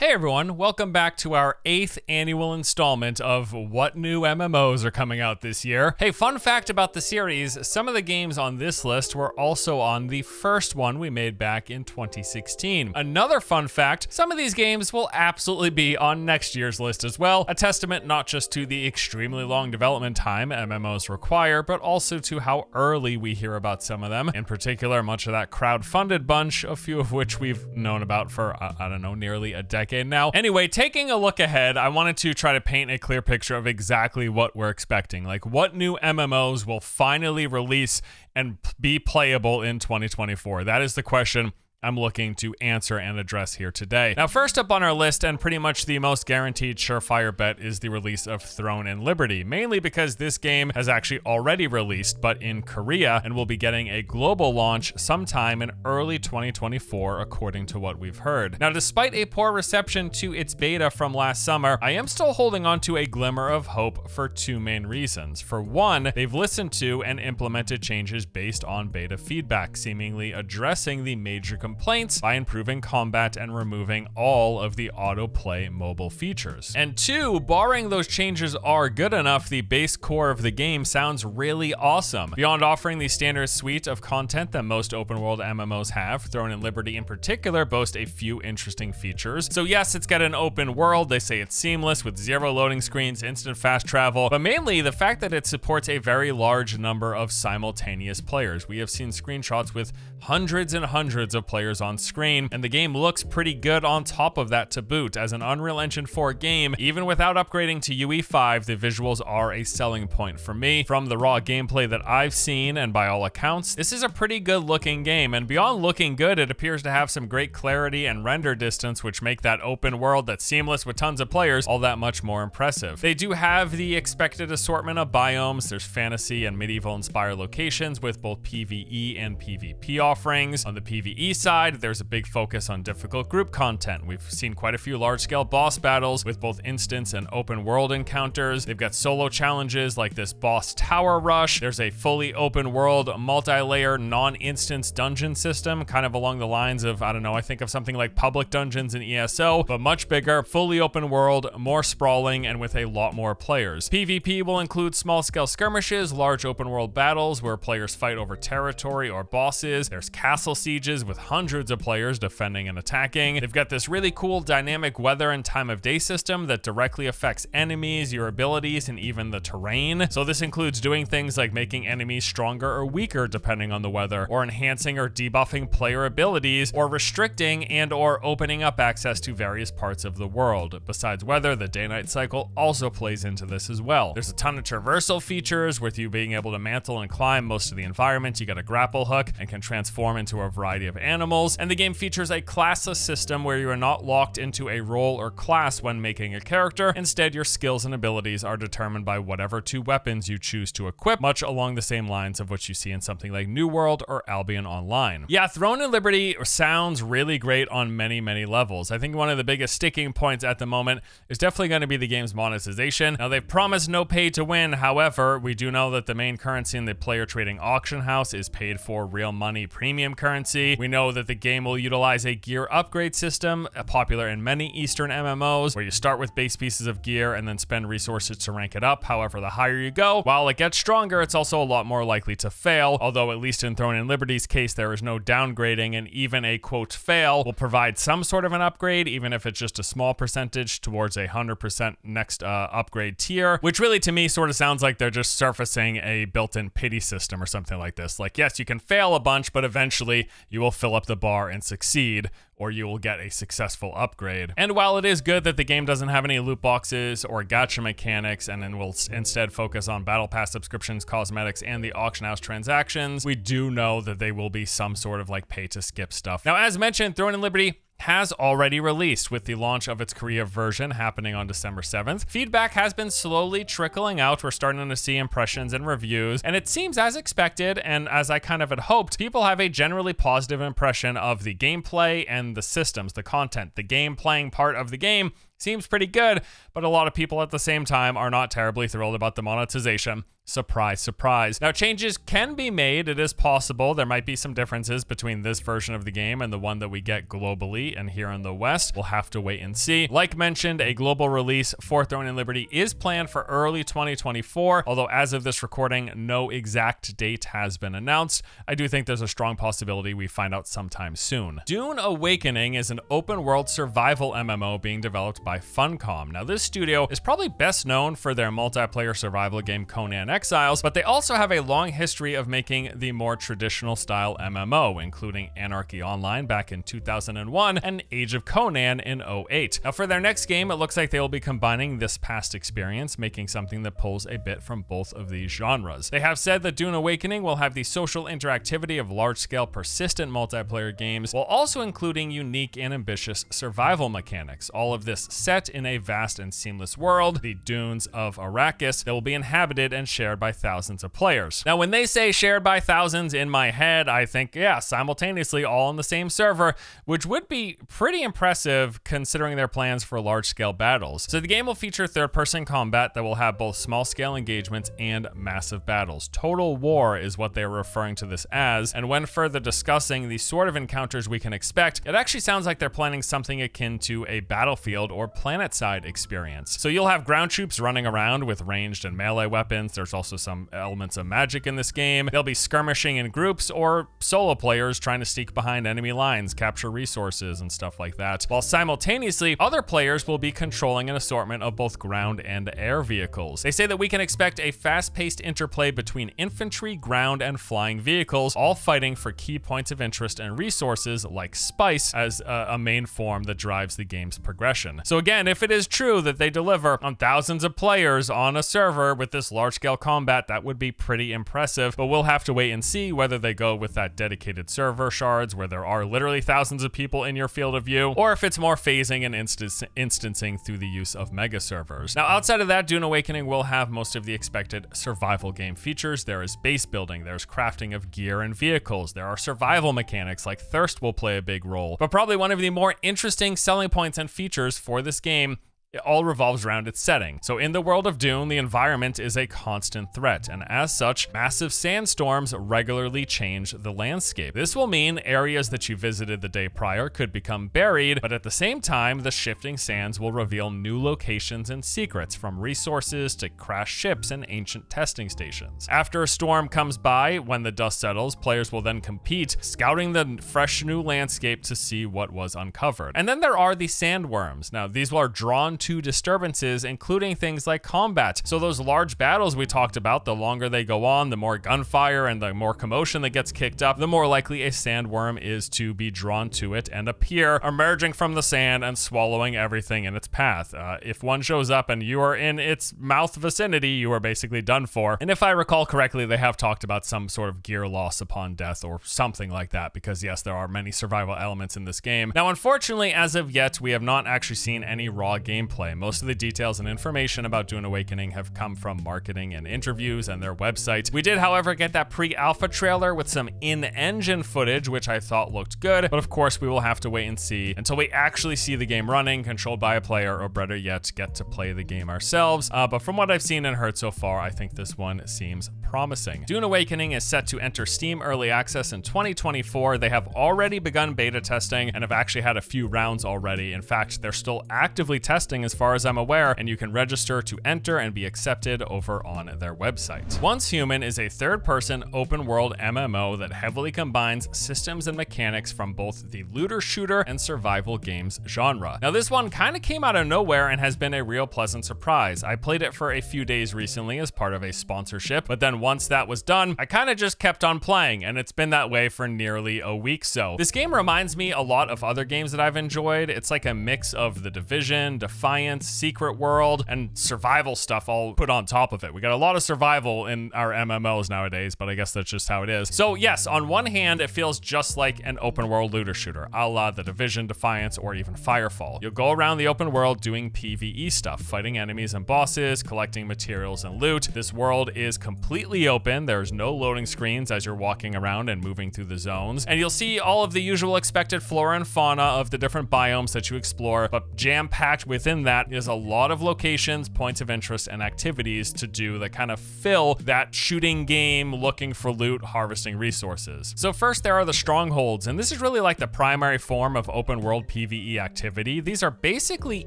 Hey everyone, welcome back to our eighth annual installment of what new MMOs are coming out this year. Hey, fun fact about the series, some of the games on this list were also on the first one we made back in 2016. Another fun fact, some of these games will absolutely be on next year's list as well, a testament not just to the extremely long development time MMOs require, but also to how early we hear about some of them. In particular, much of that crowd-funded bunch, a few of which we've known about for, uh, I don't know, nearly a decade decade now. Anyway, taking a look ahead, I wanted to try to paint a clear picture of exactly what we're expecting. Like what new MMOs will finally release and be playable in 2024? That is the question I'm looking to answer and address here today. Now, first up on our list, and pretty much the most guaranteed surefire bet, is the release of Throne and Liberty, mainly because this game has actually already released, but in Korea, and will be getting a global launch sometime in early 2024, according to what we've heard. Now, despite a poor reception to its beta from last summer, I am still holding on to a glimmer of hope for two main reasons. For one, they've listened to and implemented changes based on beta feedback, seemingly addressing the major complaints by improving combat and removing all of the autoplay mobile features. And two, barring those changes are good enough, the base core of the game sounds really awesome. Beyond offering the standard suite of content that most open world MMOs have, Throne and Liberty in particular boast a few interesting features. So yes, it's got an open world, they say it's seamless with zero loading screens, instant fast travel, but mainly the fact that it supports a very large number of simultaneous players. We have seen screenshots with hundreds and hundreds of players players on screen, and the game looks pretty good on top of that to boot. As an Unreal Engine 4 game, even without upgrading to UE5, the visuals are a selling point for me. From the raw gameplay that I've seen, and by all accounts, this is a pretty good looking game, and beyond looking good, it appears to have some great clarity and render distance, which make that open world that's seamless with tons of players all that much more impressive. They do have the expected assortment of biomes. There's fantasy and medieval inspired locations with both PvE and PvP offerings. On the PvE side, side, there's a big focus on difficult group content. We've seen quite a few large-scale boss battles with both instance and open world encounters. They've got solo challenges like this boss tower rush. There's a fully open world, multi-layer, non-instance dungeon system, kind of along the lines of, I don't know, I think of something like public dungeons in ESO, but much bigger, fully open world, more sprawling, and with a lot more players. PvP will include small-scale skirmishes, large open world battles where players fight over territory or bosses. There's castle sieges with hundreds hundreds of players defending and attacking. They've got this really cool dynamic weather and time of day system that directly affects enemies, your abilities, and even the terrain. So this includes doing things like making enemies stronger or weaker depending on the weather, or enhancing or debuffing player abilities, or restricting and or opening up access to various parts of the world. Besides weather, the day-night cycle also plays into this as well. There's a ton of traversal features with you being able to mantle and climb most of the environment. You got a grapple hook and can transform into a variety of animals animals, and the game features a classless system where you are not locked into a role or class when making a character. Instead, your skills and abilities are determined by whatever two weapons you choose to equip, much along the same lines of what you see in something like New World or Albion Online. Yeah, Throne and Liberty sounds really great on many, many levels. I think one of the biggest sticking points at the moment is definitely going to be the game's monetization. Now, they've promised no pay to win. However, we do know that the main currency in the player trading auction house is paid for real money premium currency. We know that that the game will utilize a gear upgrade system, popular in many Eastern MMOs, where you start with base pieces of gear and then spend resources to rank it up. However, the higher you go, while it gets stronger, it's also a lot more likely to fail, although at least in Throne and Liberty's case, there is no downgrading, and even a quote fail will provide some sort of an upgrade, even if it's just a small percentage towards a 100% next uh, upgrade tier, which really to me sort of sounds like they're just surfacing a built-in pity system or something like this. Like, yes, you can fail a bunch, but eventually you will fill up the bar and succeed, or you will get a successful upgrade. And while it is good that the game doesn't have any loot boxes or gacha mechanics and then will instead focus on battle pass subscriptions, cosmetics, and the auction house transactions, we do know that they will be some sort of like pay to skip stuff. Now, as mentioned, Throne and Liberty has already released with the launch of its Korea version happening on December 7th. Feedback has been slowly trickling out. We're starting to see impressions and reviews, and it seems as expected and as I kind of had hoped, people have a generally positive impression of the gameplay and the systems, the content. The game playing part of the game seems pretty good, but a lot of people at the same time are not terribly thrilled about the monetization. Surprise, surprise. Now, changes can be made. It is possible. There might be some differences between this version of the game and the one that we get globally and here in the West. We'll have to wait and see. Like mentioned, a global release for Throne and Liberty is planned for early 2024, although as of this recording, no exact date has been announced. I do think there's a strong possibility we find out sometime soon. Dune Awakening is an open world survival MMO being developed by Funcom. Now, this studio is probably best known for their multiplayer survival game Conan Exiles, but they also have a long history of making the more traditional style MMO, including Anarchy Online back in 2001 and Age of Conan in 08. Now, for their next game, it looks like they will be combining this past experience, making something that pulls a bit from both of these genres. They have said that Dune Awakening will have the social interactivity of large scale persistent multiplayer games, while also including unique and ambitious survival mechanics. All of this set in a vast and seamless world, the dunes of Arrakis, that will be inhabited and shared by thousands of players. Now, when they say shared by thousands in my head, I think, yeah, simultaneously all on the same server, which would be pretty impressive considering their plans for large scale battles. So the game will feature third person combat that will have both small scale engagements and massive battles. Total war is what they're referring to this as, and when further discussing the sort of encounters we can expect, it actually sounds like they're planning something akin to a battlefield or planetside experience. So you'll have ground troops running around with ranged and melee weapons. Also some elements of magic in this game. They'll be skirmishing in groups or solo players trying to sneak behind enemy lines, capture resources, and stuff like that. While simultaneously, other players will be controlling an assortment of both ground and air vehicles. They say that we can expect a fast-paced interplay between infantry, ground, and flying vehicles, all fighting for key points of interest and resources like spice as a, a main form that drives the game's progression. So again, if it is true that they deliver on thousands of players on a server with this large-scale combat, that would be pretty impressive, but we'll have to wait and see whether they go with that dedicated server shards where there are literally thousands of people in your field of view, or if it's more phasing and instance instancing through the use of mega servers. Now, outside of that, Dune Awakening will have most of the expected survival game features. There is base building, there's crafting of gear and vehicles, there are survival mechanics like thirst will play a big role, but probably one of the more interesting selling points and features for this game it all revolves around its setting. So in the world of Dune, the environment is a constant threat, and as such, massive sandstorms regularly change the landscape. This will mean areas that you visited the day prior could become buried, but at the same time, the shifting sands will reveal new locations and secrets, from resources to crashed ships and ancient testing stations. After a storm comes by, when the dust settles, players will then compete, scouting the fresh new landscape to see what was uncovered. And then there are the sandworms. Now, these are drawn to disturbances, including things like combat. So those large battles we talked about, the longer they go on, the more gunfire and the more commotion that gets kicked up, the more likely a sandworm is to be drawn to it and appear, emerging from the sand and swallowing everything in its path. Uh, if one shows up and you are in its mouth vicinity, you are basically done for. And if I recall correctly, they have talked about some sort of gear loss upon death or something like that, because yes, there are many survival elements in this game. Now, unfortunately, as of yet, we have not actually seen any raw gameplay gameplay. Most of the details and information about Dune Awakening have come from marketing and interviews and their website. We did, however, get that pre-alpha trailer with some in-engine footage, which I thought looked good, but of course we will have to wait and see until we actually see the game running, controlled by a player, or better yet, get to play the game ourselves. Uh, but from what I've seen and heard so far, I think this one seems promising. Dune Awakening is set to enter Steam Early Access in 2024. They have already begun beta testing and have actually had a few rounds already. In fact, they're still actively testing as far as I'm aware, and you can register to enter and be accepted over on their website. Once Human is a third-person open-world MMO that heavily combines systems and mechanics from both the looter shooter and survival games genre. Now this one kind of came out of nowhere and has been a real pleasant surprise. I played it for a few days recently as part of a sponsorship, but then once that was done, I kind of just kept on playing, and it's been that way for nearly a week so. This game reminds me a lot of other games that I've enjoyed. It's like a mix of The Division, Defiance, Secret World, and survival stuff all put on top of it. We got a lot of survival in our MMOs nowadays, but I guess that's just how it is. So yes, on one hand, it feels just like an open world looter shooter, a la The Division, Defiance, or even Firefall. You'll go around the open world doing PvE stuff, fighting enemies and bosses, collecting materials and loot. This world is completely open. There's no loading screens as you're walking around and moving through the zones. And you'll see all of the usual expected flora and fauna of the different biomes that you explore, but jam-packed within that is a lot of locations, points of interest, and activities to do that kind of fill that shooting game looking for loot, harvesting resources. So first there are the strongholds, and this is really like the primary form of open world PvE activity. These are basically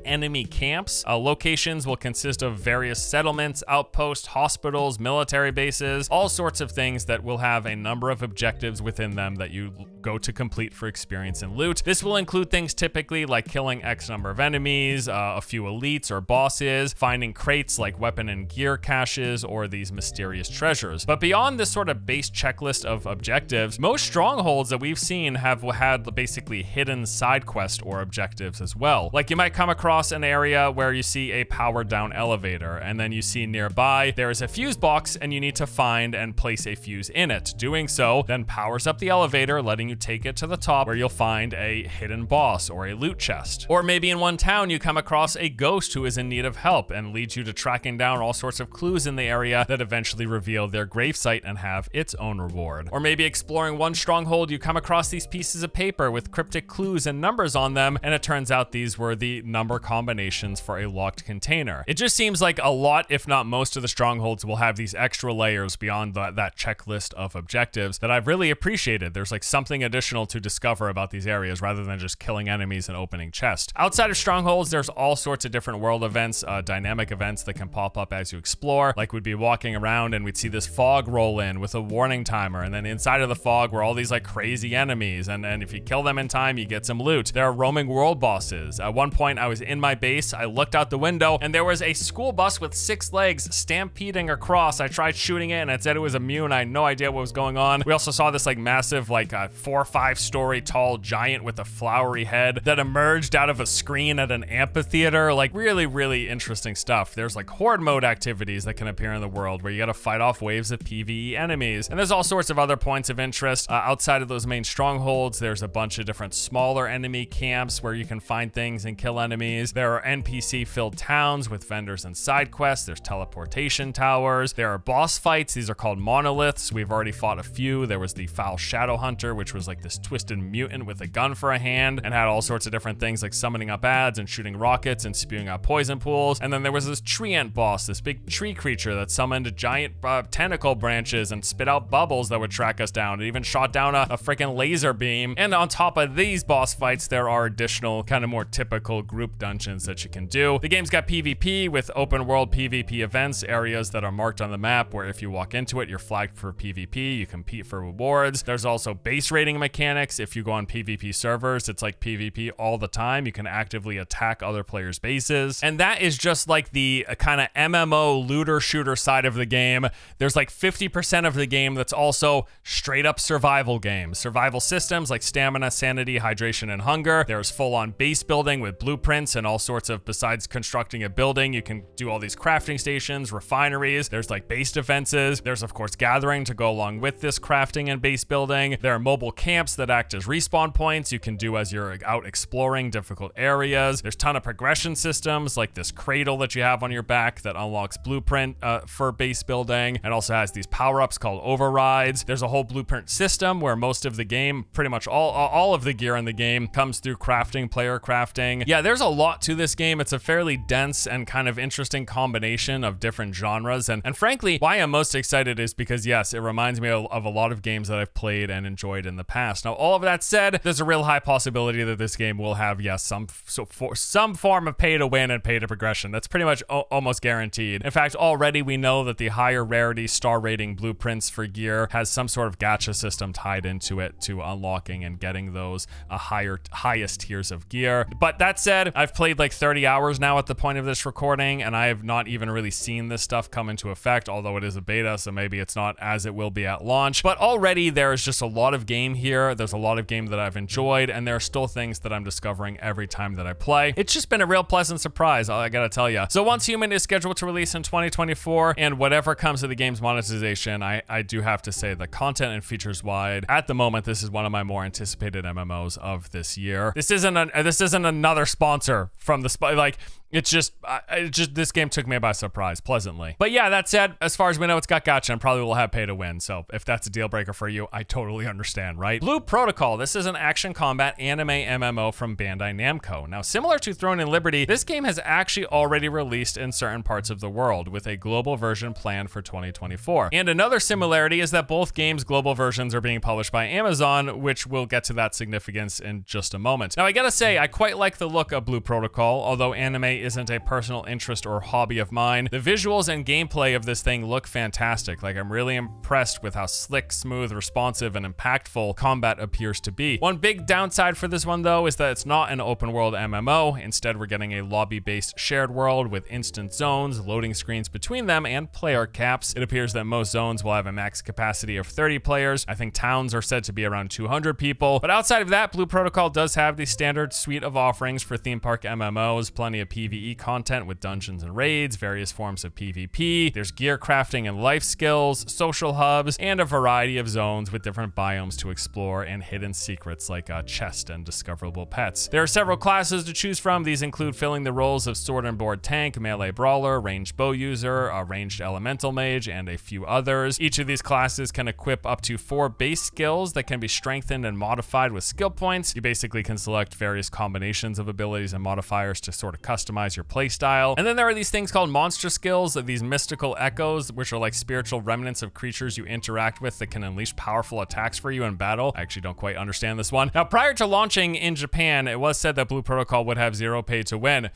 enemy camps. Uh, locations will consist of various settlements, outposts, hospitals, military bases, all sorts of things that will have a number of objectives within them that you go to complete for experience and loot. This will include things typically like killing X number of enemies, uh, a few elites or bosses, finding crates like weapon and gear caches, or these mysterious treasures. But beyond this sort of base checklist of objectives, most strongholds that we've seen have had basically hidden side quest or objectives as well. Like you might come across an area where you see a powered down elevator, and then you see nearby there is a fuse box and you need to find and place a fuse in it. Doing so then powers up the elevator, letting you take it to the top where you'll find a hidden boss or a loot chest. Or maybe in one town you come across a ghost who is in need of help and leads you to tracking down all sorts of clues in the area that eventually reveal their gravesite and have its own reward. Or maybe exploring one stronghold, you come across these pieces of paper with cryptic clues and numbers on them, and it turns out these were the number combinations for a locked container. It just seems like a lot, if not most of the strongholds will have these extra layers beyond the, that checklist of objectives that I've really appreciated. There's like something additional to discover about these areas rather than just killing enemies and opening chests. Outside of strongholds, there's all sorts of different world events, uh, dynamic events that can pop up as you explore. Like we'd be walking around and we'd see this fog roll in with a warning timer, and then inside of the fog were all these like crazy enemies, and, and if you kill them in time, you get some loot. There are roaming world bosses. At one point, I was in my base, I looked out the window, and there was a school bus with six legs stampeding across. I tried shooting it, and it said it was immune. I had no idea what was going on. We also saw this like massive, like uh, four or five story tall giant with a flowery head that emerged out of a screen at an amphitheater. Like really, really interesting stuff. There's like horde mode activities that can appear in the world where you gotta fight off waves of PvE enemies. And there's all sorts of other points of interest. Uh, outside of those main strongholds, there's a bunch of different smaller enemy camps where you can find things and kill enemies. There are NPC filled towns with vendors and side quests. There's teleportation towers. There are boss fights. These are called monoliths. We've already fought a few. There was the foul shadow hunter, which was like this twisted mutant with a gun for a hand and had all sorts of different things like summoning up ads and shooting rockets and spewing out poison pools. And then there was this treant boss, this big tree creature that summoned giant uh, tentacle branches and spit out bubbles that would track us down. It even shot down a, a freaking laser beam. And on top of these boss fights, there are additional kind of more typical group dungeons that you can do. The game's got PvP with open world PvP events, areas that are marked on the map where if you walk into it, you're flagged for PvP, you compete for rewards. There's also base raiding mechanics. If you go on PvP servers, it's like PvP all the time. You can actively attack other players' bases. And that is just like the uh, kind of MMO looter shooter side of the game. There's like 50% of the game that's also straight up survival game. Survival systems like stamina, sanity, hydration, and hunger. There's full on base building with blueprints and all sorts of, besides constructing a building, you can do all these crafting stations, refineries. There's like base defenses. There's, of course, gathering to go along with this crafting and base building. There are mobile camps that act as respawn points you can do as you're out exploring difficult areas. There's ton of progression systems like this cradle that you have on your back that unlocks blueprint uh, for base building and also has these power-ups called overrides. There's a whole blueprint system where most of the game, pretty much all, all of the gear in the game comes through crafting, player crafting. Yeah, there's a lot to this game. It's a fairly dense and kind of interesting combination of different genres. And, and frankly, why I'm most excited is because, yes, it reminds me of, of a lot of games that I've played and enjoyed in the past. Now, all of that said, there's a real high possibility that this game will have, yes, some so for some form of pay to win and pay to progression. That's pretty much almost guaranteed. In fact, already we know that the higher rarity star rating blueprints for gear has some sort of gacha system tied into it to unlocking and getting those uh, higher highest tiers of gear. But that said, I've played like 30 hours now at the point of this recording, and I have not even really seen this stuff come into effect, although it is a beta, so maybe it's not as it will be at launch. But already there is just a lot of game here. There's a lot of game that I've enjoyed, and there are still things that I'm discovering every time that I play. It's just been a real pleasant surprise, I gotta tell you. So once Human is scheduled to release in 2024, and whatever comes to the game's monetization, I, I do have to say the content and features wide. At the moment, this is one of my more anticipated MMOs of this year. This isn't a, this isn't another sponsor from the like It's just, uh, it just this game took me by surprise, pleasantly. But yeah, that said, as far as we know, it's got gacha and probably will have pay to win. So if that's a deal breaker for you, I totally understand, right? Blue Protocol. This is an action combat anime MMO from Bandai Namco. Now, similar to Throne and Liberty, this game has actually already released in certain parts of the world, with a global version planned for 2024. And another similarity is that both games' global versions are being published by Amazon, which we'll get to that significance in just a moment. Now, I gotta say, I quite like the look of Blue Protocol, although anime isn't a personal interest or hobby of mine. The visuals and gameplay of this thing look fantastic. Like, I'm really impressed with how slick, smooth, responsive, and impactful combat appears to be. One big downside for this one, though, is that it's not an open world MMO. Instead, we're getting a lobby based shared world with instant zones, loading screens between them, and player caps. It appears that most zones will have a max capacity of 30 players. I think towns are said to be around 200 people. But outside of that, Blue Protocol does have the standard suite of offerings for theme park MMOs, plenty of PvE content with dungeons and raids, various forms of PvP. There's gear crafting and life skills, social hubs, and a variety of zones with different biomes to explore and hidden secrets like uh, a chest and discoverable pets. There are several classes to choose from. These include filling the roles of sword and board tank, melee brawler, ranged bow user, a ranged elemental mage, and a few others. Each of these classes can equip up to four base skills that can be strengthened and modified with skill points. You basically can select various combinations of abilities and modifiers to sort of customize your playstyle. And then there are these things called monster skills, these mystical echoes, which are like spiritual remnants of creatures you interact with that can unleash powerful attacks for you in battle. I actually don't quite understand this one. Now, prior to launching in Japan, it was said that Blue Protocol would have zero pay to win.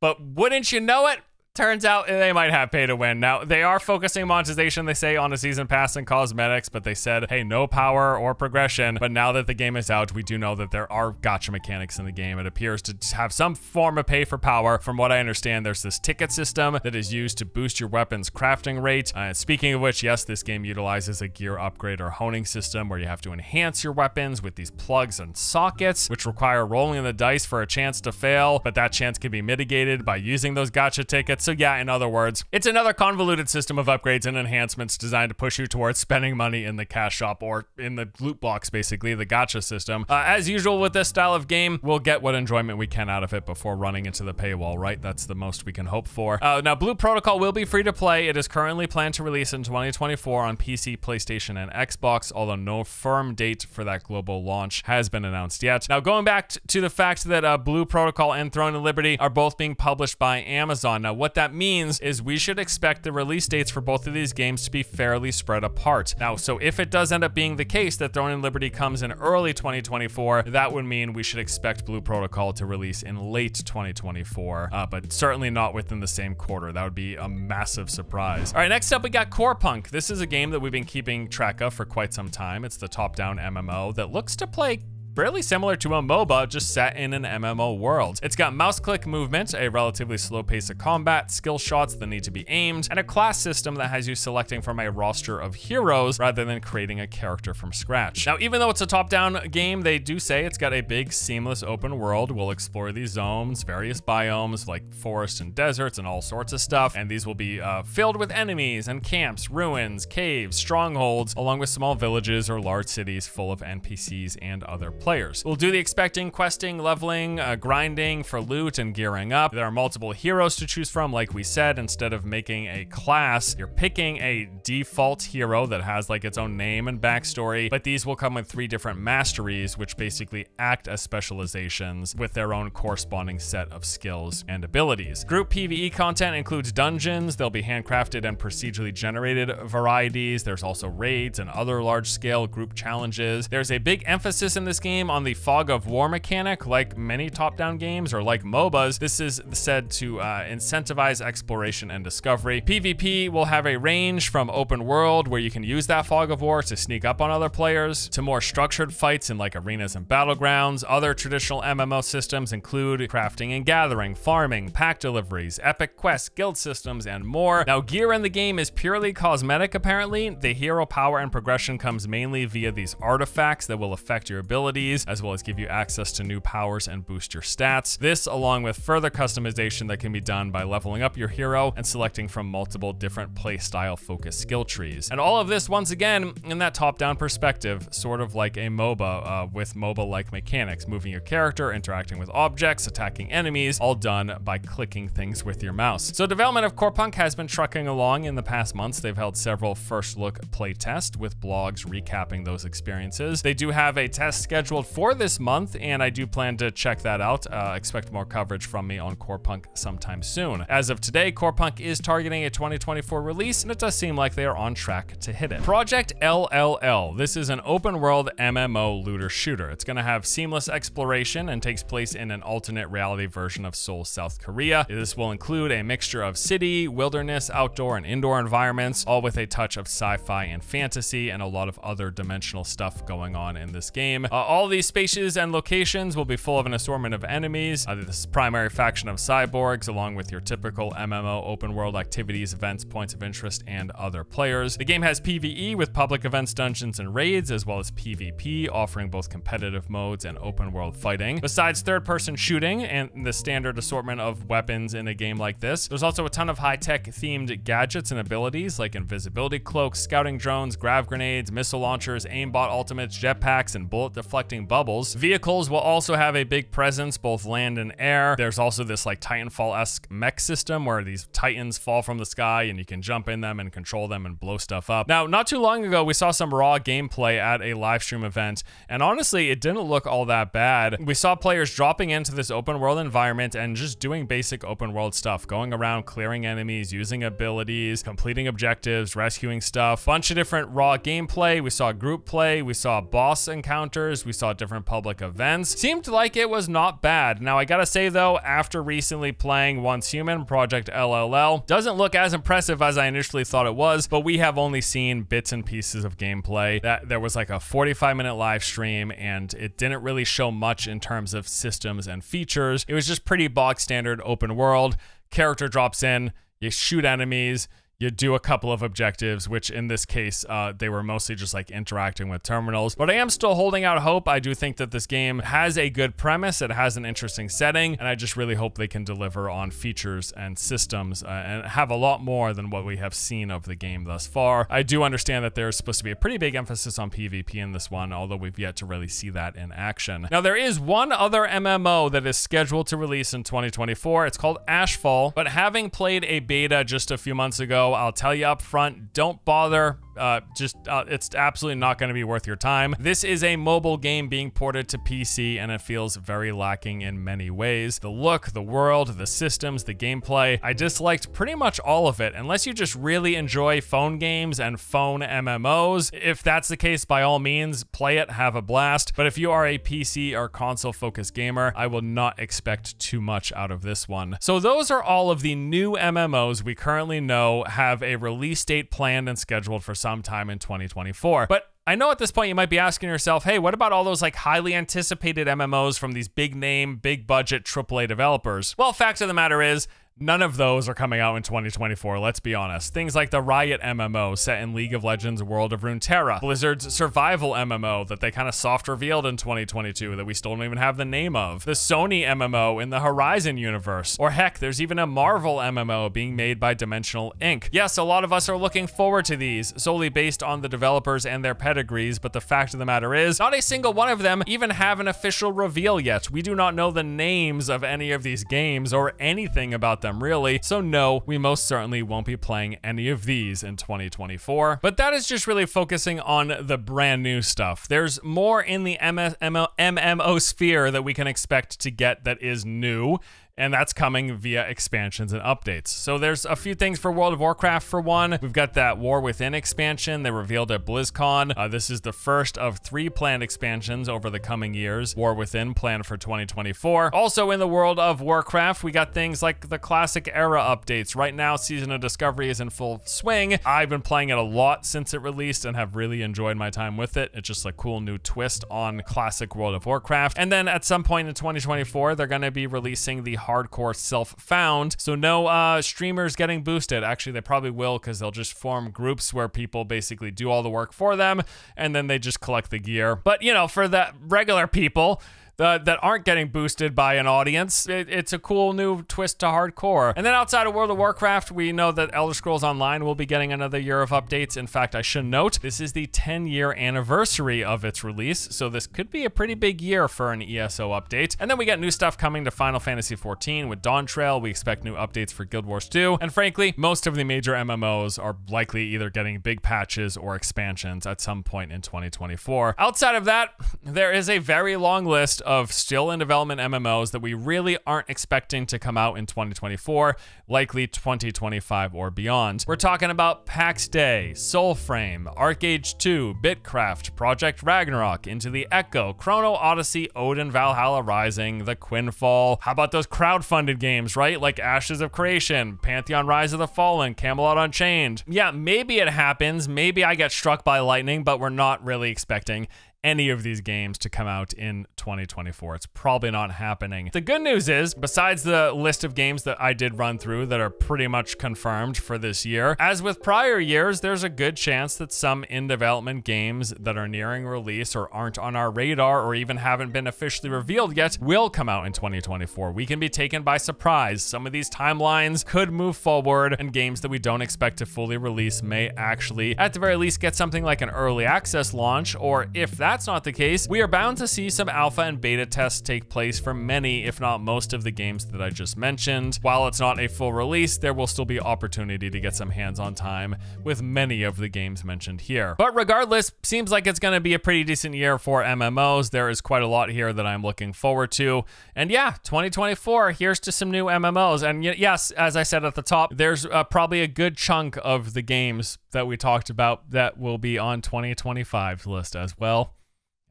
But wouldn't you know it? Turns out they might have pay to win. Now, they are focusing monetization, they say, on a season pass and cosmetics, but they said, hey, no power or progression. But now that the game is out, we do know that there are gacha mechanics in the game. It appears to have some form of pay for power. From what I understand, there's this ticket system that is used to boost your weapon's crafting rate. Uh, speaking of which, yes, this game utilizes a gear upgrade or honing system where you have to enhance your weapons with these plugs and sockets, which require rolling the dice for a chance to fail, but that chance can be mitigated by using those gacha tickets. So yeah, in other words, it's another convoluted system of upgrades and enhancements designed to push you towards spending money in the cash shop or in the loot box, basically, the gacha system. Uh, as usual with this style of game, we'll get what enjoyment we can out of it before running into the paywall, right? That's the most we can hope for. Uh, now, Blue Protocol will be free to play. It is currently planned to release in 2024 on PC, PlayStation, and Xbox, although no firm date for that global launch has been announced yet. Now, going back to the fact that uh, Blue Protocol and Throne of Liberty are both being published by Amazon. Now, what that means is we should expect the release dates for both of these games to be fairly spread apart. Now, so if it does end up being the case that Throne and Liberty comes in early 2024, that would mean we should expect Blue Protocol to release in late 2024, uh, but certainly not within the same quarter. That would be a massive surprise. All right, next up we got Corepunk. This is a game that we've been keeping track of for quite some time. It's the top-down MMO that looks to play fairly similar to a MOBA, just set in an MMO world. It's got mouse click movement, a relatively slow pace of combat, skill shots that need to be aimed, and a class system that has you selecting from a roster of heroes rather than creating a character from scratch. Now, even though it's a top-down game, they do say it's got a big, seamless open world. We'll explore these zones, various biomes like forests and deserts and all sorts of stuff, and these will be uh, filled with enemies and camps, ruins, caves, strongholds, along with small villages or large cities full of NPCs and other players. We'll do the expecting, questing, leveling, uh, grinding for loot, and gearing up. There are multiple heroes to choose from, like we said. Instead of making a class, you're picking a default hero that has like its own name and backstory, but these will come with three different masteries, which basically act as specializations with their own corresponding set of skills and abilities. Group PvE content includes dungeons, they'll be handcrafted and procedurally generated varieties. There's also raids and other large scale group challenges. There's a big emphasis in this game on the fog of war mechanic, like many top-down games or like MOBAs. This is said to uh, incentivize exploration and discovery. PvP will have a range from open world where you can use that fog of war to sneak up on other players to more structured fights in like arenas and battlegrounds. Other traditional MMO systems include crafting and gathering, farming, pack deliveries, epic quests, guild systems, and more. Now, gear in the game is purely cosmetic, apparently. The hero power and progression comes mainly via these artifacts that will affect your abilities abilities, as well as give you access to new powers and boost your stats. This, along with further customization that can be done by leveling up your hero and selecting from multiple different playstyle focused skill trees. And all of this, once again, in that top-down perspective, sort of like a MOBA uh, with MOBA-like mechanics, moving your character, interacting with objects, attacking enemies, all done by clicking things with your mouse. So development of Corepunk has been trucking along in the past months. They've held several first look playtests with blogs recapping those experiences. They do have a test scheduled for this month, and I do plan to check that out. Uh, expect more coverage from me on Corepunk sometime soon. As of today, Corepunk is targeting a 2024 release, and it does seem like they are on track to hit it. Project LLL. This is an open world MMO looter shooter. It's going to have seamless exploration and takes place in an alternate reality version of Seoul, South Korea. This will include a mixture of city, wilderness, outdoor, and indoor environments, all with a touch of sci-fi and fantasy and a lot of other dimensional stuff going on in this game. Uh, all these spaces and locations will be full of an assortment of enemies, uh, this primary faction of cyborgs, along with your typical MMO open world activities, events, points of interest, and other players. The game has PvE with public events, dungeons, and raids, as well as PvP, offering both competitive modes and open world fighting. Besides third person shooting and the standard assortment of weapons in a game like this, there's also a ton of high tech themed gadgets and abilities like invisibility cloaks, scouting drones, grav grenades, missile launchers, aimbot ultimates, jetpacks, and bullet deflecting bubbles. Vehicles will also have a big presence, both land and air. There's also this like Titanfall esque mech system where these Titans fall from the sky and you can jump in them and control them and blow stuff up. Now, not too long ago, we saw some raw gameplay at a live stream event, and honestly, it didn't look all that bad. We saw players dropping into this open world environment and just doing basic open world stuff, going around clearing enemies, using abilities, completing objectives, rescuing stuff. Bunch of different raw gameplay. We saw group play, we saw boss encounters, we saw different public events. Seemed like it was not bad. Now, I gotta say though, after recently playing Once Human, Project LLL, doesn't look as impressive as I initially thought it was, but we have only seen bits and pieces of gameplay. That there was like a 45 minute live stream and it didn't really show much in terms of systems and features. It was just pretty bog standard open world. Character drops in, you shoot enemies, you do a couple of objectives, which in this case, uh, they were mostly just like interacting with terminals. But I am still holding out hope. I do think that this game has a good premise, it has an interesting setting, and I just really hope they can deliver on features and systems uh, and have a lot more than what we have seen of the game thus far. I do understand that there's supposed to be a pretty big emphasis on PvP in this one, although we've yet to really see that in action. Now, there is one other MMO that is scheduled to release in 2024. It's called Ashfall, but having played a beta just a few months ago, I'll tell you up front, don't bother uh, just uh, it's absolutely not going to be worth your time. This is a mobile game being ported to PC and it feels very lacking in many ways. The look, the world, the systems, the gameplay, I disliked pretty much all of it unless you just really enjoy phone games and phone MMOs. If that's the case, by all means, play it, have a blast. But if you are a PC or console focused gamer, I will not expect too much out of this one. So those are all of the new MMOs we currently know have a release date planned and scheduled for sometime in 2024. But I know at this point you might be asking yourself, hey, what about all those like highly anticipated MMOs from these big name, big budget AAA developers? Well, fact of the matter is, None of those are coming out in 2024, let's be honest. Things like the Riot MMO set in League of Legends World of Runeterra, Blizzard's survival MMO that they kind of soft revealed in 2022 that we still don't even have the name of, the Sony MMO in the Horizon universe, or heck, there's even a Marvel MMO being made by Dimensional Ink. Yes, a lot of us are looking forward to these, solely based on the developers and their pedigrees, but the fact of the matter is, not a single one of them even have an official reveal yet. We do not know the names of any of these games or anything about them really. So no, we most certainly won't be playing any of these in 2024. But that is just really focusing on the brand new stuff. There's more in the MMO, sphere that we can expect to get that is new and that's coming via expansions and updates. So there's a few things for World of Warcraft for one. We've got that War Within expansion they revealed at BlizzCon. Uh, this is the first of three planned expansions over the coming years. War Within planned for 2024. Also in the world of Warcraft, we got things like the classic era updates. Right now, Season of Discovery is in full swing. I've been playing it a lot since it released and have really enjoyed my time with it. It's just a cool new twist on classic World of Warcraft. And then at some point in 2024, they're going to be releasing the hardcore self-found. So no uh, streamers getting boosted. Actually, they probably will because they'll just form groups where people basically do all the work for them and then they just collect the gear. But you know, for the regular people, that, that aren't getting boosted by an audience. It, it's a cool new twist to hardcore. And then outside of World of Warcraft, we know that Elder Scrolls Online will be getting another year of updates. In fact, I should note this is the 10 year anniversary of its release, so this could be a pretty big year for an ESO update. And then we got new stuff coming to Final Fantasy XIV with Dawntrail. We expect new updates for Guild Wars 2. And frankly, most of the major MMOs are likely either getting big patches or expansions at some point in 2024. Outside of that, there is a very long list of still in development MMOs that we really aren't expecting to come out in 2024, likely 2025 or beyond. We're talking about Pax Dei, Soulframe, ArcheAge 2, Bitcraft, Project Ragnarok, Into the Echo, Chrono Odyssey, Odin Valhalla Rising, The Quinfall. How about those crowd-funded games, right? Like Ashes of Creation, Pantheon Rise of the Fallen, Camelot Unchained. Yeah, maybe it happens. Maybe I get struck by lightning, but we're not really expecting any of these games to come out in 2024. It's probably not happening. The good news is, besides the list of games that I did run through that are pretty much confirmed for this year, as with prior years, there's a good chance that some in development games that are nearing release or aren't on our radar or even haven't been officially revealed yet will come out in 2024. We can be taken by surprise. Some of these timelines could move forward and games that we don't expect to fully release may actually, at the very least, get something like an early access launch, or if that that's not the case, we are bound to see some alpha and beta tests take place for many, if not most of the games that I just mentioned. While it's not a full release, there will still be opportunity to get some hands-on time with many of the games mentioned here. But regardless, seems like it's going to be a pretty decent year for MMOs. There is quite a lot here that I'm looking forward to. And yeah, 2024, here's to some new MMOs. And yes, as I said at the top, there's uh, probably a good chunk of the games that we talked about that will be on 2025's list as well.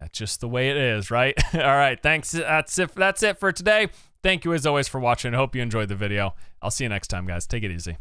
That's just the way it is, right? All right, thanks. That's it. That's it for today. Thank you as always for watching. I hope you enjoyed the video. I'll see you next time, guys. Take it easy.